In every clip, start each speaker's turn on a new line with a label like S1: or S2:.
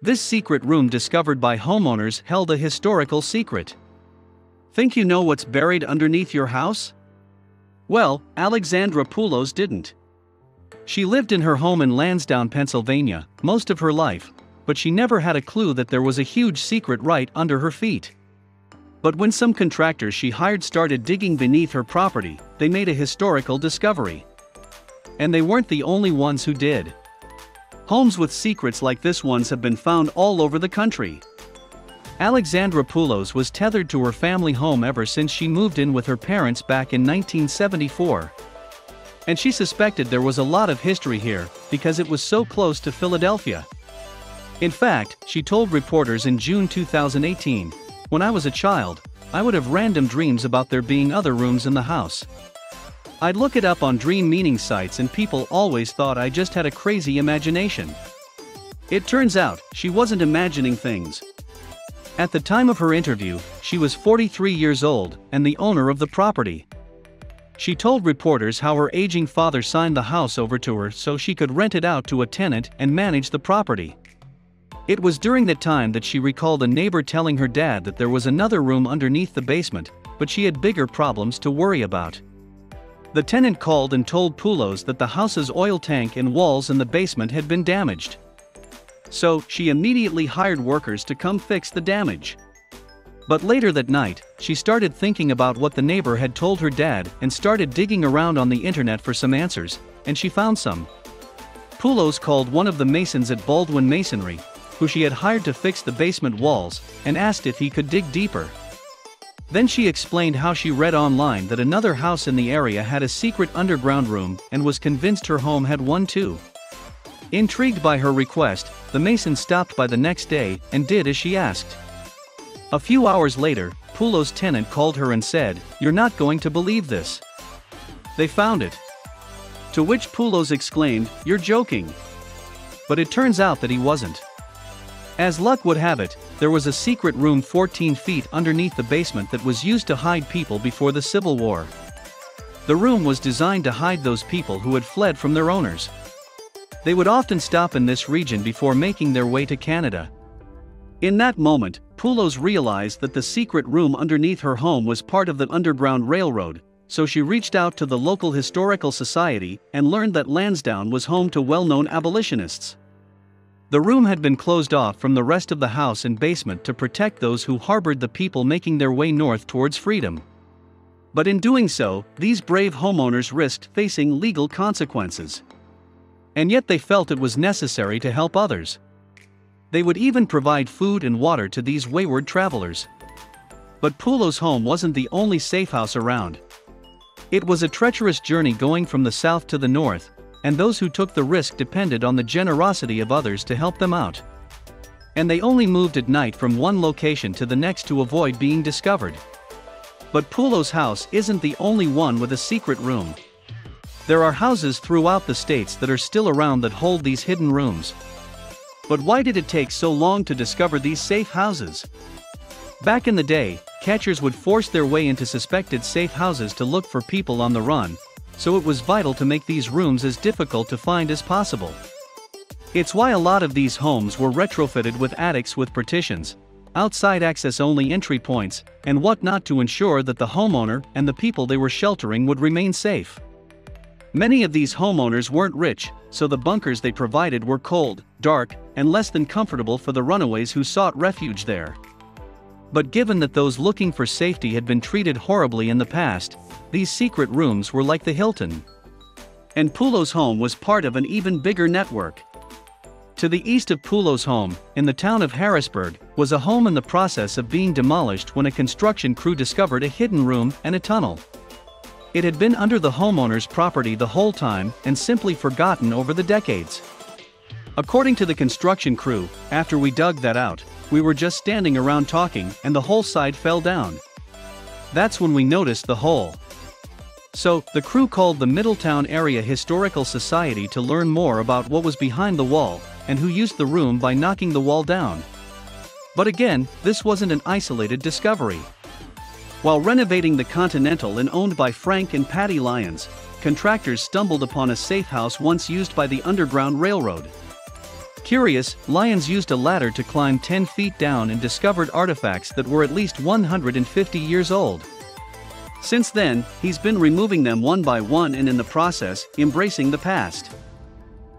S1: This secret room discovered by homeowners held a historical secret. Think you know what's buried underneath your house? Well, Alexandra Poulos didn't. She lived in her home in Lansdowne, Pennsylvania, most of her life, but she never had a clue that there was a huge secret right under her feet. But when some contractors she hired started digging beneath her property, they made a historical discovery. And they weren't the only ones who did. Homes with secrets like this ones have been found all over the country. Alexandra Poulos was tethered to her family home ever since she moved in with her parents back in 1974. And she suspected there was a lot of history here, because it was so close to Philadelphia. In fact, she told reporters in June 2018 When I was a child, I would have random dreams about there being other rooms in the house. I'd look it up on dream meaning sites and people always thought I just had a crazy imagination. It turns out, she wasn't imagining things. At the time of her interview, she was 43 years old and the owner of the property. She told reporters how her aging father signed the house over to her so she could rent it out to a tenant and manage the property. It was during that time that she recalled a neighbor telling her dad that there was another room underneath the basement, but she had bigger problems to worry about. The tenant called and told Poulos that the house's oil tank and walls in the basement had been damaged. So, she immediately hired workers to come fix the damage. But later that night, she started thinking about what the neighbor had told her dad and started digging around on the internet for some answers, and she found some. Poulos called one of the masons at Baldwin Masonry, who she had hired to fix the basement walls, and asked if he could dig deeper. Then she explained how she read online that another house in the area had a secret underground room and was convinced her home had one too. Intrigued by her request, the mason stopped by the next day and did as she asked. A few hours later, Poulos' tenant called her and said, You're not going to believe this. They found it. To which Poulos exclaimed, You're joking. But it turns out that he wasn't. As luck would have it, there was a secret room 14 feet underneath the basement that was used to hide people before the Civil War. The room was designed to hide those people who had fled from their owners. They would often stop in this region before making their way to Canada. In that moment, Poulos realized that the secret room underneath her home was part of the Underground Railroad, so she reached out to the local historical society and learned that Lansdowne was home to well known abolitionists. The room had been closed off from the rest of the house and basement to protect those who harbored the people making their way north towards freedom. But in doing so, these brave homeowners risked facing legal consequences. And yet they felt it was necessary to help others. They would even provide food and water to these wayward travelers. But Poulos' home wasn't the only safe house around. It was a treacherous journey going from the south to the north, and those who took the risk depended on the generosity of others to help them out. And they only moved at night from one location to the next to avoid being discovered. But Poulos' house isn't the only one with a secret room. There are houses throughout the states that are still around that hold these hidden rooms. But why did it take so long to discover these safe houses? Back in the day, catchers would force their way into suspected safe houses to look for people on the run, so it was vital to make these rooms as difficult to find as possible. It's why a lot of these homes were retrofitted with attics with partitions, outside access only entry points, and whatnot to ensure that the homeowner and the people they were sheltering would remain safe. Many of these homeowners weren't rich, so the bunkers they provided were cold, dark, and less than comfortable for the runaways who sought refuge there. But given that those looking for safety had been treated horribly in the past, these secret rooms were like the Hilton. And Poulos' home was part of an even bigger network. To the east of Poulos' home, in the town of Harrisburg, was a home in the process of being demolished when a construction crew discovered a hidden room and a tunnel. It had been under the homeowner's property the whole time and simply forgotten over the decades. According to the construction crew, after we dug that out, we were just standing around talking and the whole side fell down. That's when we noticed the hole. So, the crew called the Middletown Area Historical Society to learn more about what was behind the wall and who used the room by knocking the wall down. But again, this wasn't an isolated discovery. While renovating the Continental Inn owned by Frank and Patty Lyons, contractors stumbled upon a safe house once used by the Underground Railroad. Curious, Lyons used a ladder to climb 10 feet down and discovered artifacts that were at least 150 years old. Since then, he's been removing them one by one and in the process, embracing the past.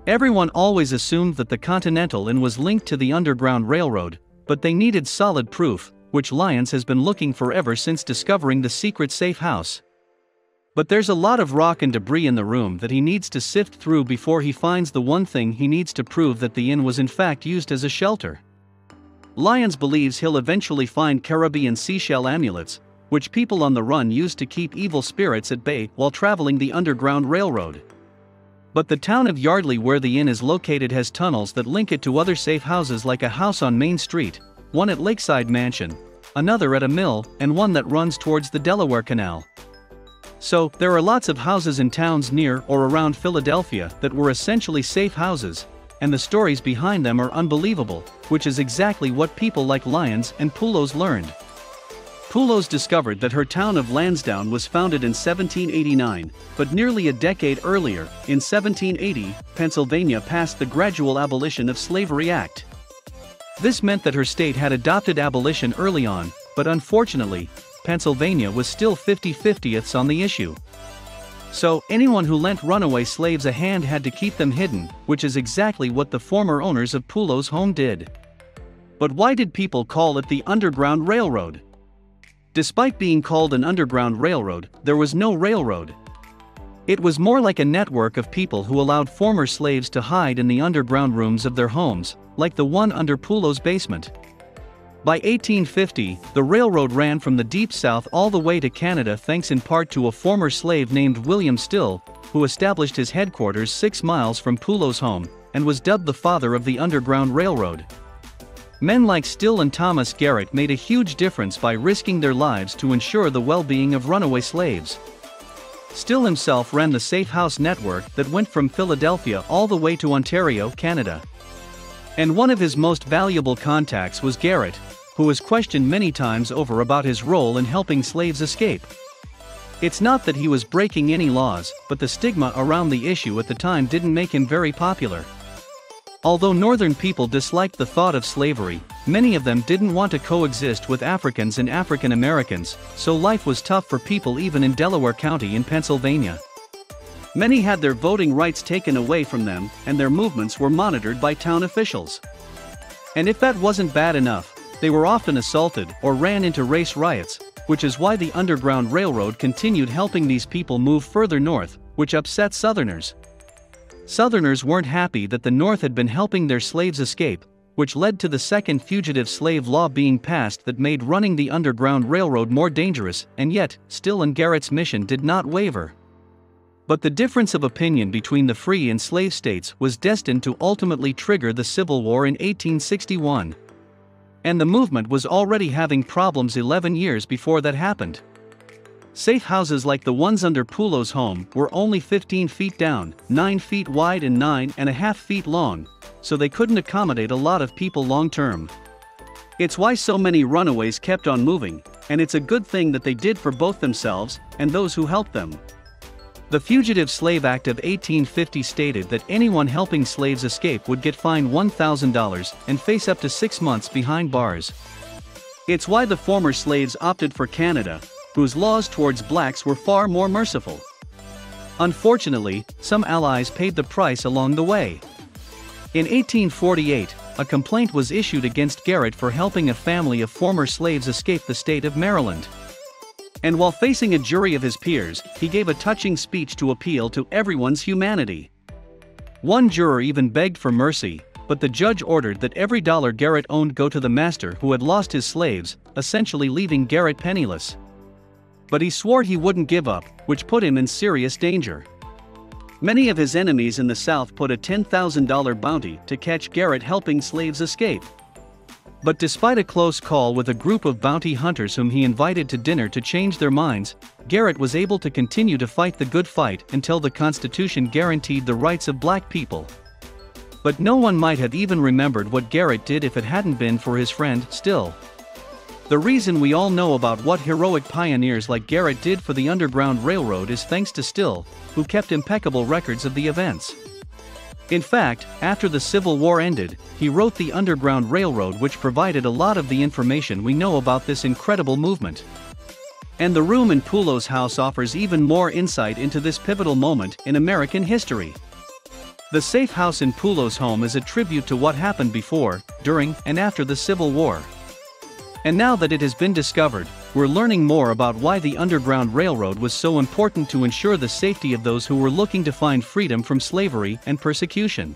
S1: Everyone always assumed that the Continental Inn was linked to the Underground Railroad, but they needed solid proof, which Lyons has been looking for ever since discovering the secret safe house. But there's a lot of rock and debris in the room that he needs to sift through before he finds the one thing he needs to prove that the inn was in fact used as a shelter. Lyons believes he'll eventually find Caribbean seashell amulets, which people on the run used to keep evil spirits at bay while traveling the Underground Railroad. But the town of Yardley, where the inn is located, has tunnels that link it to other safe houses like a house on Main Street, one at Lakeside Mansion, another at a mill, and one that runs towards the Delaware Canal. So, there are lots of houses in towns near or around Philadelphia that were essentially safe houses, and the stories behind them are unbelievable, which is exactly what people like Lyons and Poulos learned. Poulos discovered that her town of Lansdowne was founded in 1789, but nearly a decade earlier, in 1780, Pennsylvania passed the Gradual Abolition of Slavery Act. This meant that her state had adopted abolition early on, but unfortunately, Pennsylvania was still 50-50ths on the issue. So, anyone who lent runaway slaves a hand had to keep them hidden, which is exactly what the former owners of Poulos' home did. But why did people call it the Underground Railroad? Despite being called an underground railroad, there was no railroad. It was more like a network of people who allowed former slaves to hide in the underground rooms of their homes, like the one under Poulos' basement. By 1850, the railroad ran from the deep south all the way to Canada thanks in part to a former slave named William Still, who established his headquarters six miles from Poulos' home, and was dubbed the father of the Underground Railroad. Men like Still and Thomas Garrett made a huge difference by risking their lives to ensure the well-being of runaway slaves. Still himself ran the Safe House network that went from Philadelphia all the way to Ontario, Canada. And one of his most valuable contacts was Garrett, who was questioned many times over about his role in helping slaves escape. It's not that he was breaking any laws, but the stigma around the issue at the time didn't make him very popular. Although northern people disliked the thought of slavery, many of them didn't want to coexist with Africans and African Americans, so life was tough for people even in Delaware County in Pennsylvania. Many had their voting rights taken away from them, and their movements were monitored by town officials. And if that wasn't bad enough, they were often assaulted or ran into race riots, which is why the Underground Railroad continued helping these people move further north, which upset Southerners. Southerners weren't happy that the North had been helping their slaves escape, which led to the second fugitive slave law being passed that made running the Underground Railroad more dangerous, and yet, Still and Garrett's mission did not waver. But the difference of opinion between the free and slave states was destined to ultimately trigger the Civil War in 1861. And the movement was already having problems 11 years before that happened. Safe houses like the ones under Poulos' home were only 15 feet down, 9 feet wide and 9 and a half feet long, so they couldn't accommodate a lot of people long term. It's why so many runaways kept on moving, and it's a good thing that they did for both themselves and those who helped them. The Fugitive Slave Act of 1850 stated that anyone helping slaves escape would get fined $1,000 and face up to six months behind bars. It's why the former slaves opted for Canada, whose laws towards blacks were far more merciful. Unfortunately, some allies paid the price along the way. In 1848, a complaint was issued against Garrett for helping a family of former slaves escape the state of Maryland. And while facing a jury of his peers, he gave a touching speech to appeal to everyone's humanity. One juror even begged for mercy, but the judge ordered that every dollar Garrett owned go to the master who had lost his slaves, essentially leaving Garrett penniless. But he swore he wouldn't give up, which put him in serious danger. Many of his enemies in the South put a $10,000 bounty to catch Garrett helping slaves escape. But despite a close call with a group of bounty hunters whom he invited to dinner to change their minds, Garrett was able to continue to fight the good fight until the Constitution guaranteed the rights of black people. But no one might have even remembered what Garrett did if it hadn't been for his friend, Still. The reason we all know about what heroic pioneers like Garrett did for the Underground Railroad is thanks to Still, who kept impeccable records of the events. In fact, after the Civil War ended, he wrote the Underground Railroad, which provided a lot of the information we know about this incredible movement. And the room in Poulos' house offers even more insight into this pivotal moment in American history. The safe house in Poulos' home is a tribute to what happened before, during, and after the Civil War. And now that it has been discovered, we're learning more about why the Underground Railroad was so important to ensure the safety of those who were looking to find freedom from slavery and persecution.